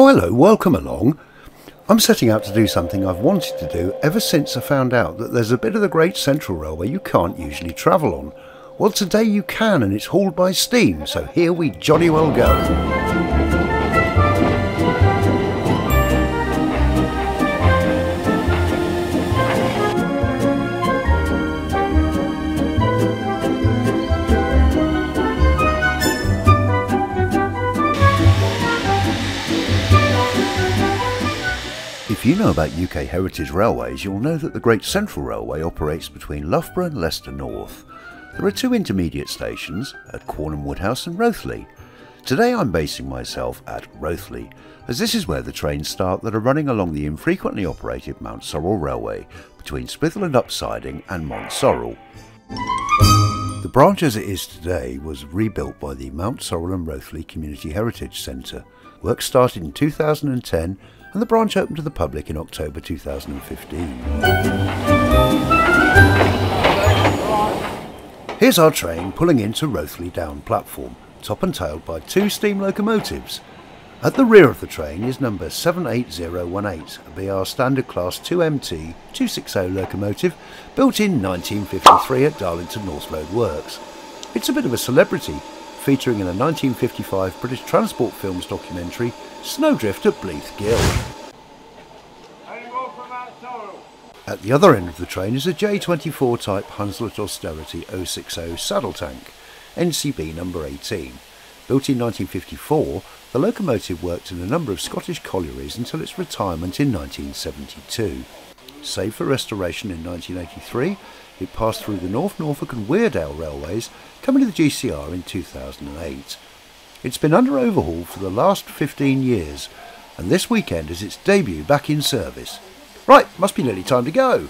Oh, hello, welcome along. I'm setting out to do something I've wanted to do ever since I found out that there's a bit of the Great Central Railway you can't usually travel on. Well, today you can, and it's hauled by steam, so here we jolly well go. You know about UK heritage railways, you'll know that the Great Central Railway operates between Loughborough and Leicester North. There are two intermediate stations at Quorn and Woodhouse and Rothley. Today I'm basing myself at Rothley, as this is where the trains start that are running along the infrequently operated Mountsorrel Railway between Swithland Sidings and Mountsorrel. The branch as it is today was rebuilt by the Mountsorrel and Rothley Community Heritage Centre. Work started in 2010 and the branch opened to the public in October 2015. Here's our train pulling into Rothley Down platform, top and tailed by two steam locomotives. At the rear of the train is number 78018, a BR Standard Class 2MT 260 locomotive built in 1953 at Darlington North Road Works. It's a bit of a celebrity, featuring in a 1955 British Transport Films documentary Snowdrift at Bleath Gill. At the other end of the train is a J24 type Hunslet Austerity 060 saddle tank, NCB number 18. Built in 1954, the locomotive worked in a number of Scottish collieries until its retirement in 1972. Save for restoration in 1983, it passed through the North Norfolk and Weardale railways, coming to the GCR in 2008. It's been under overhaul for the last 15 years, and this weekend is its debut back in service. Right, must be nearly time to go.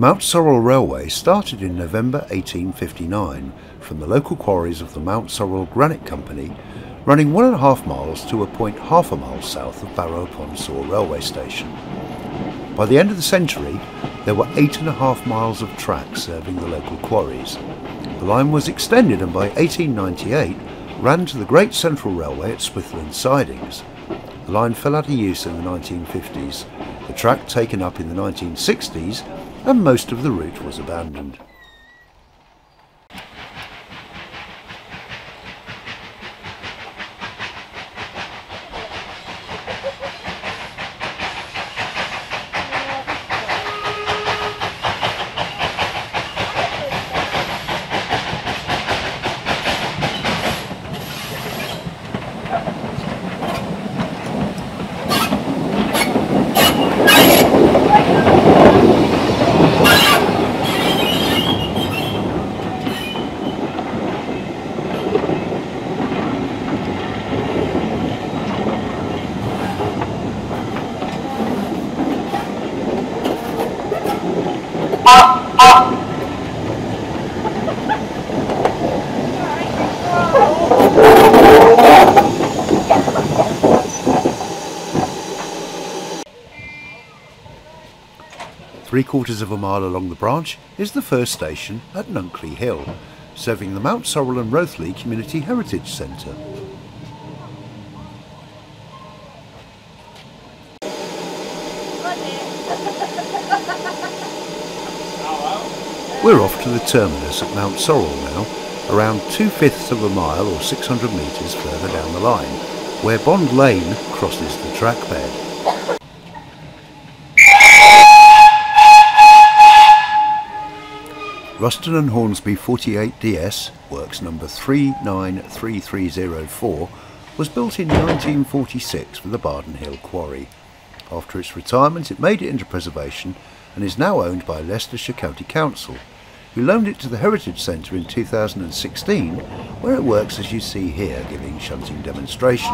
Mountsorrel Railway started in November 1859 from the local quarries of the Mountsorrel Granite Company, running one and a half miles to a point half a mile south of Barrow upon Soar railway station. By the end of the century, there were eight and a half miles of track serving the local quarries. The line was extended and by 1898 ran to the Great Central Railway at Swithland Sidings. The line fell out of use in the 1950s, the track taken up in the 1960s and most of the route was abandoned. Three quarters of a mile along the branch is the first station at Nunkley Hill, serving the Mountsorrel and Rothley Community Heritage Centre. We're off to the terminus at Mountsorrel now, around two-fifths of a mile or 600 metres further down the line, where Bond Lane crosses the track bed. Ruston and Hornsby 48DS, works number 393304, was built in 1946 for the Bardon Hill Quarry. After its retirement it made it into preservation and is now owned by Leicestershire County Council, who loaned it to the Heritage Centre in 2016, where it works as you see here giving shunting demonstrations.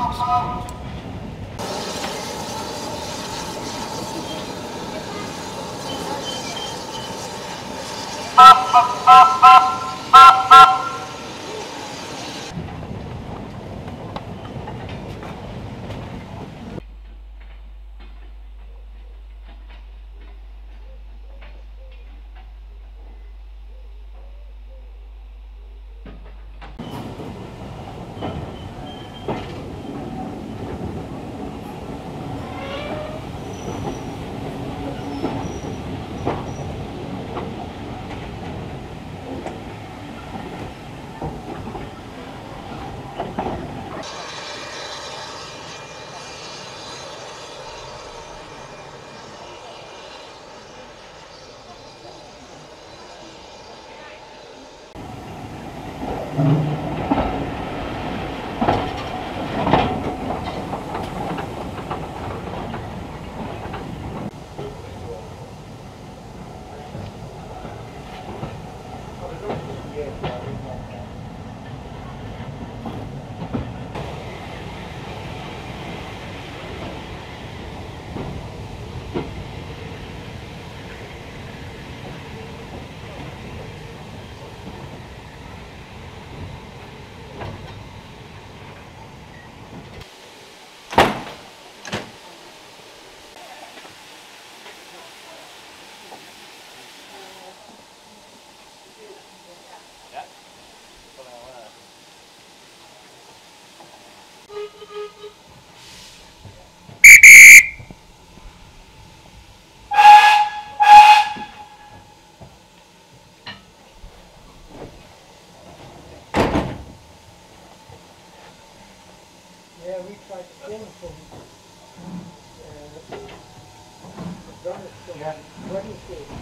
Yeah,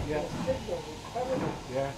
Yeah. Yeah.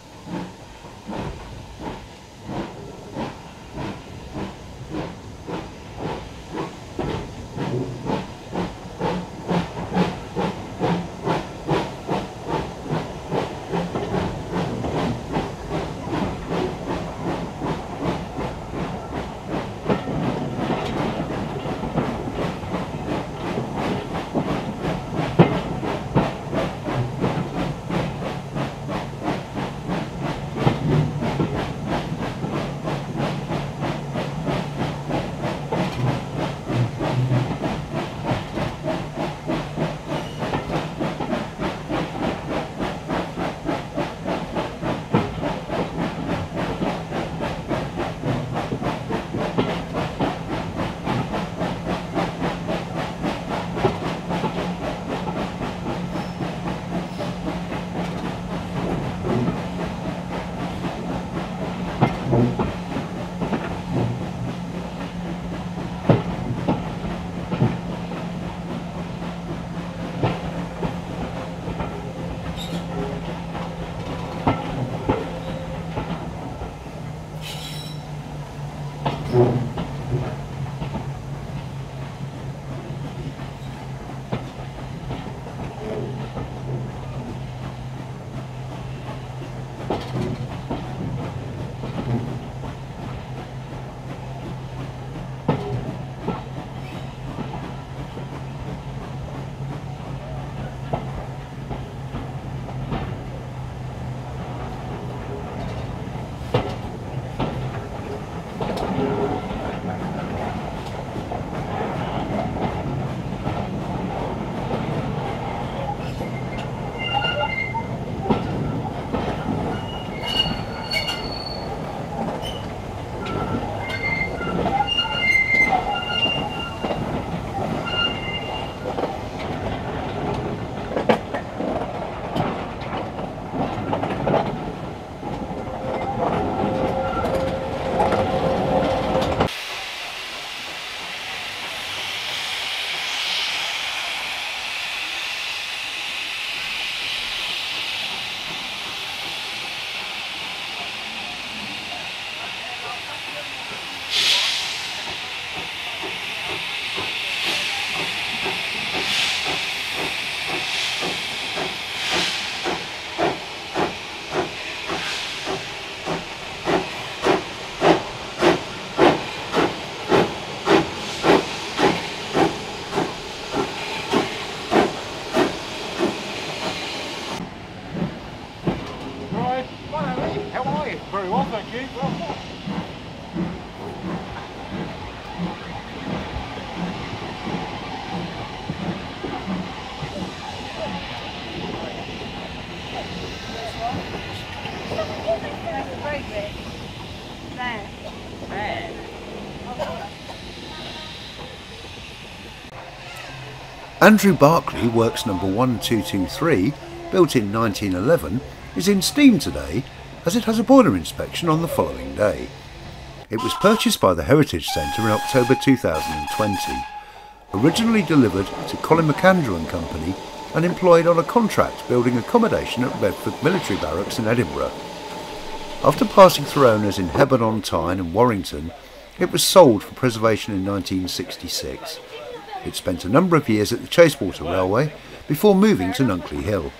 Andrew Barclay Works number 1223, built in 1911, is in steam today as it has a boiler inspection on the following day. It was purchased by the Heritage Centre in October 2020. Originally delivered to Colin McAndrew and Company and employed on a contract building accommodation at Redford Military Barracks in Edinburgh. After passing through owners in Hebburn on Tyne and Warrington, it was sold for preservation in 1966. It spent a number of years at the Chasewater Railway before moving to Nunkley Hill.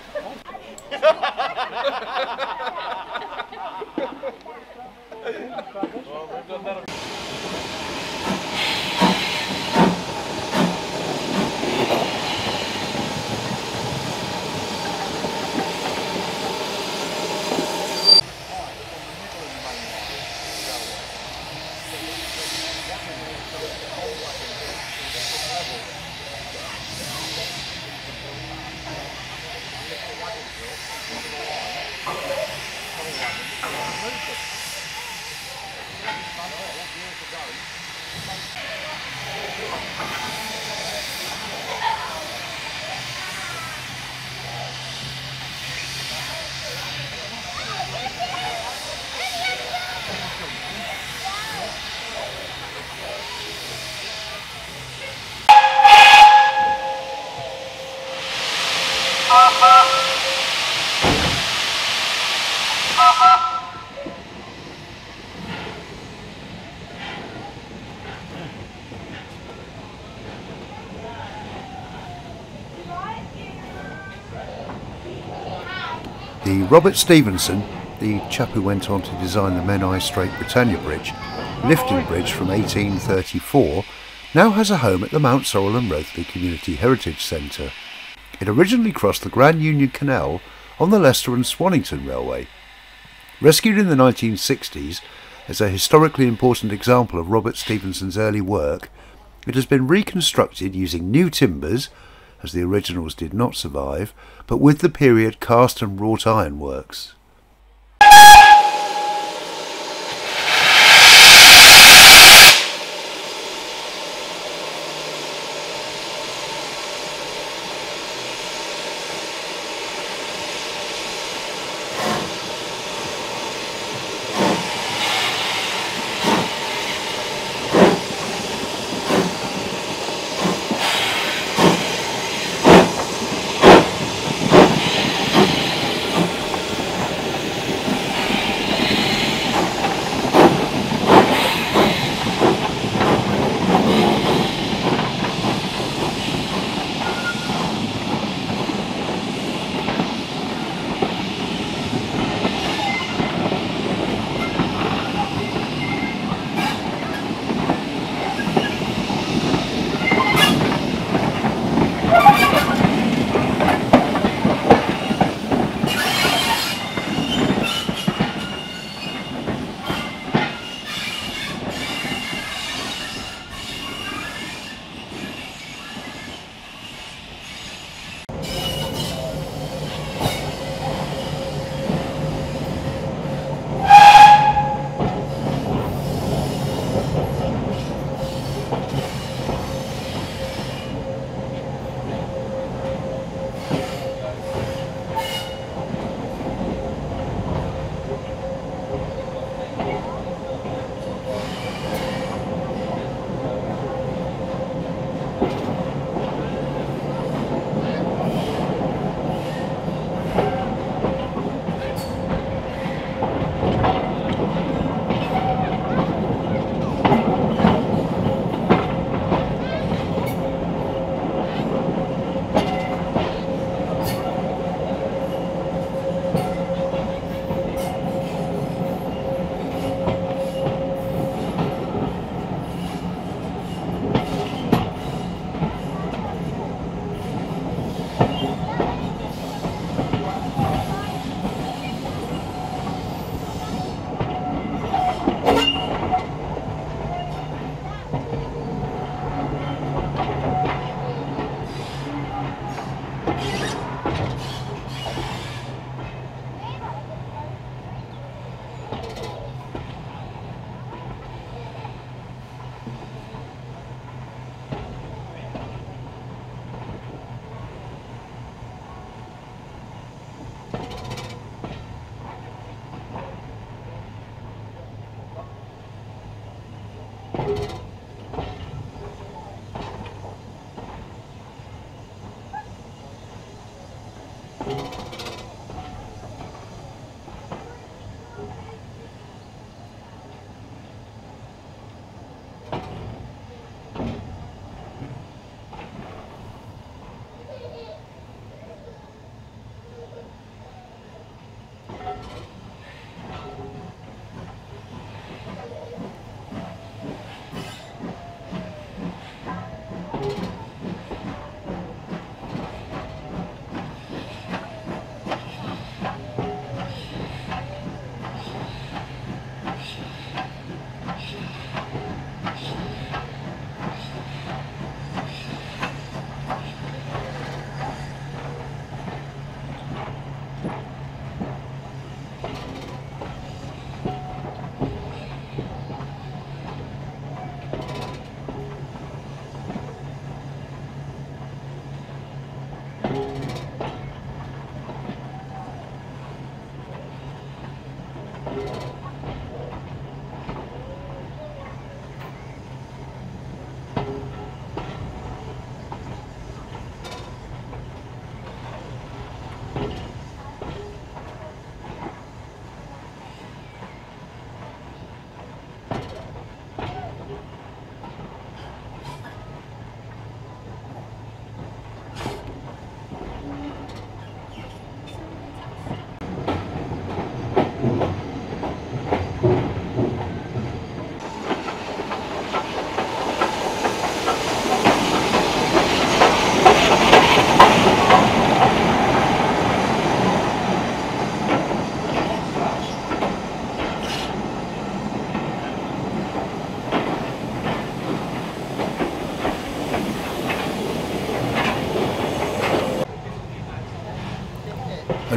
Robert Stephenson, the chap who went on to design the Menai Strait Britannia Bridge, lifting bridge from 1834, now has a home at the Mountsorrel and Rothley Community Heritage Centre. It originally crossed the Grand Union Canal on the Leicester and Swannington Railway. Rescued in the 1960s as a historically important example of Robert Stephenson's early work, it has been reconstructed using new timbers, as the originals did not survive, but with the period cast and wrought iron works.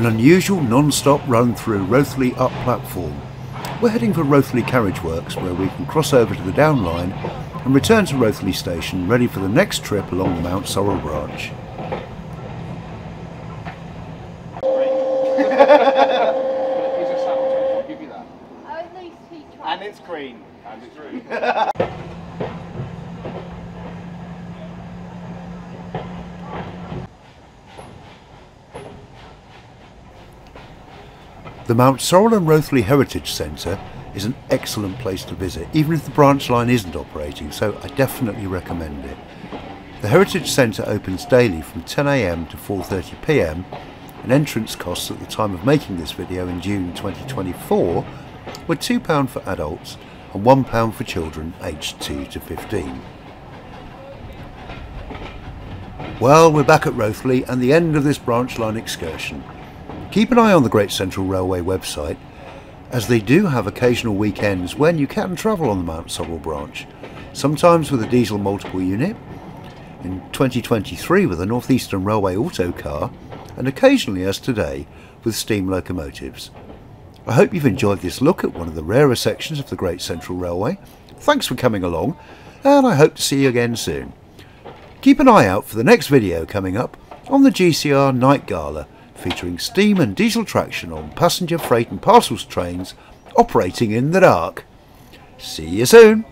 An unusual non-stop run through Rothley Up platform. We're heading for Rothley Carriage Works where we can cross over to the down line and return to Rothley Station ready for the next trip along the Mountsorrel branch. He's a saboteur, I'll give you that. At least he tried. And it's green. And it's true. The Mountsorrel and Rothley Heritage Centre is an excellent place to visit, even if the branch line isn't operating, so I definitely recommend it. The Heritage Centre opens daily from 10am to 4.30pm and entrance costs at the time of making this video in June 2024 were £2 for adults and £1 for children aged 2 to 15. Well, we're back at Rothley and the end of this branch line excursion. Keep an eye on the Great Central Railway website, as they do have occasional weekends when you can travel on the Mountsorrel branch, sometimes with a diesel multiple unit, in 2023 with a North Eastern Railway autocar, and occasionally as today with steam locomotives. I hope you've enjoyed this look at one of the rarer sections of the Great Central Railway. Thanks for coming along, and I hope to see you again soon. Keep an eye out for the next video coming up on the GCR Night Gala, featuring steam and diesel traction on passenger freight and parcels trains operating in the dark. See you soon!